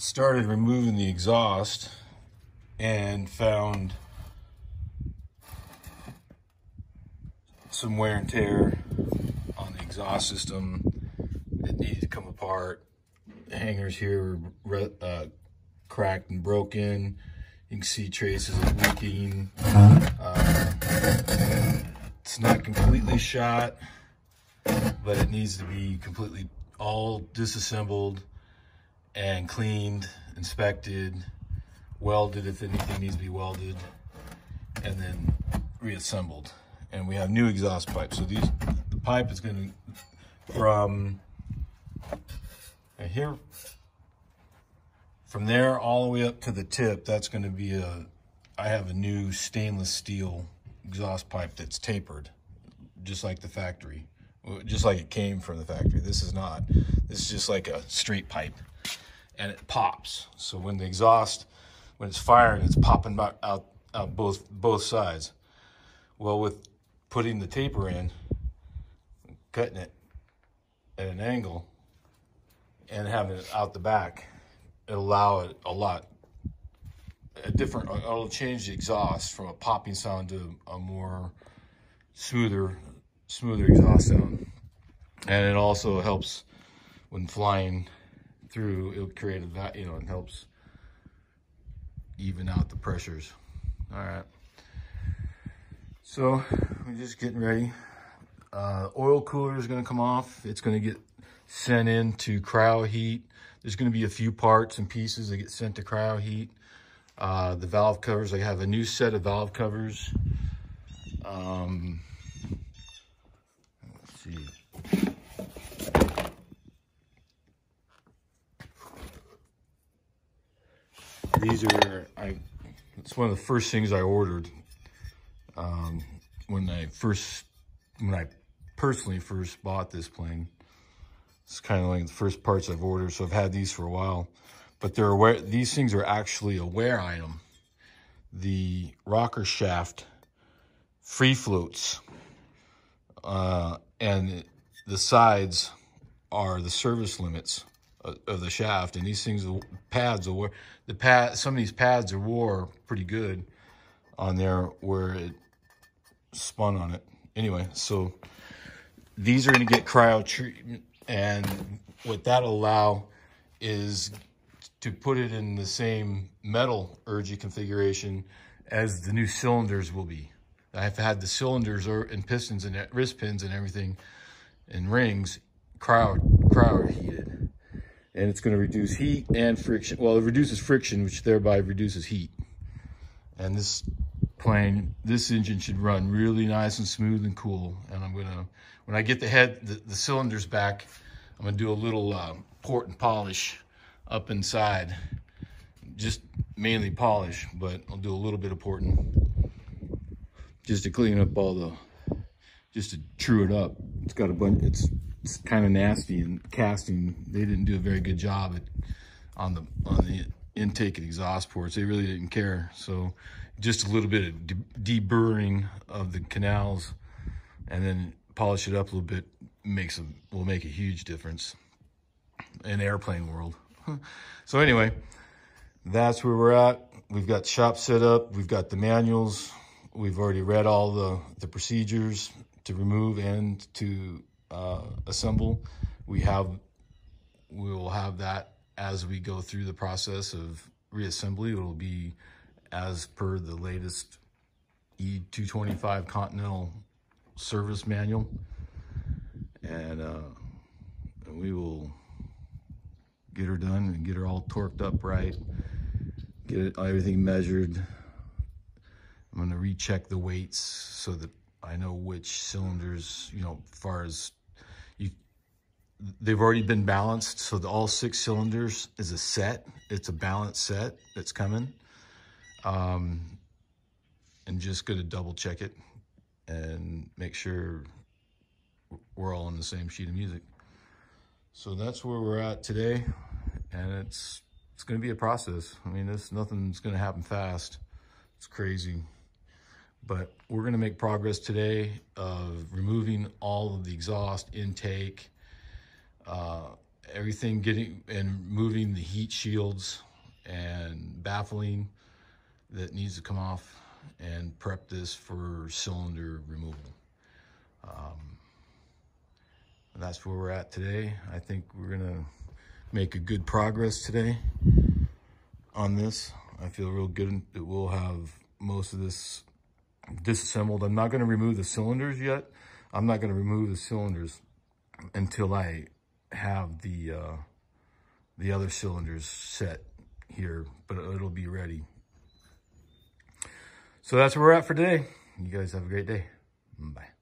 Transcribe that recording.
started removing the exhaust and found some wear and tear on the exhaust system. It needed to come apart. The hangers here were uh, cracked and broken. You can see traces of leaking. Uh, it's not completely shot, but it needs to be completely all disassembled and cleaned, inspected, welded if anything needs to be welded, and then reassembled. And we have new exhaust pipes. So these, the pipe is going to from here from there all the way up to the tip, that's going to be a, I have a new stainless steel exhaust pipe that's tapered, just like the factory, just like it came from the factory. This is not, this is just like a straight pipe and it pops. So when the exhaust, when it's firing, it's popping out, out, both, both sides. Well, with putting the taper in, cutting it at an angle and having it out the back, it allow it a lot a different it'll change the exhaust from a popping sound to a more smoother smoother exhaust sound. And it also helps when flying through it'll create a that you know it helps even out the pressures. All right so we're just getting ready. Uh, oil cooler is going to come off. It's going to get sent into cryo heat. There's going to be a few parts and pieces that get sent to cryo heat. Uh, the valve covers, I have a new set of valve covers. Um, see. These are, I, it's one of the first things I ordered um, when I first, when I personally first bought this plane. It's kind of like the first parts I've ordered, so I've had these for a while. But they're aware, these things are actually a wear item. The rocker shaft free floats, uh, and the sides are the service limits of the shaft. And these things, the pads, are the pad, some of these pads are wore pretty good on there where it spun on it. Anyway, so these are going to get cryo treatment and what that'll allow is to put it in the same metallurgy configuration as the new cylinders will be. I've had the cylinders and pistons and wrist pins and everything and rings cryo, cryo heated. And it's going to reduce heat and friction. Well, it reduces friction, which thereby reduces heat. And this plane, this engine should run really nice and smooth and cool. And I'm going to when I get the head, the, the cylinders back, I'm gonna do a little uh, port and polish up inside. Just mainly polish, but I'll do a little bit of porting just to clean up all the, just to true it up. It's got a bunch, it's, it's kind of nasty and casting. They didn't do a very good job at, on the, on the intake and exhaust ports. They really didn't care. So just a little bit of deburring of the canals and then polish it up a little bit makes a will make a huge difference in airplane world. so anyway, that's where we're at. We've got shop set up. We've got the manuals. We've already read all the, the procedures to remove and to uh, assemble. We have, we will have that as we go through the process of reassembly. It'll be as per the latest E225 Continental service manual. And, uh, we will get her done and get her all torqued up right, get it, everything measured. I'm gonna recheck the weights so that I know which cylinders, you know, far as you, they've already been balanced. So the, all six cylinders is a set. It's a balanced set that's coming. Um, and just gonna double check it and make sure we're all on the same sheet of music. So that's where we're at today. And it's it's going to be a process. I mean, this nothing's going to happen fast. It's crazy. But we're going to make progress today of removing all of the exhaust intake, uh, everything getting and moving the heat shields and baffling that needs to come off and prep this for cylinder removal. Um, that's where we're at today. I think we're gonna make a good progress today on this. I feel real good that we'll have most of this disassembled. I'm not gonna remove the cylinders yet. I'm not gonna remove the cylinders until I have the uh, the other cylinders set here, but it'll be ready. So that's where we're at for today. You guys have a great day. Bye.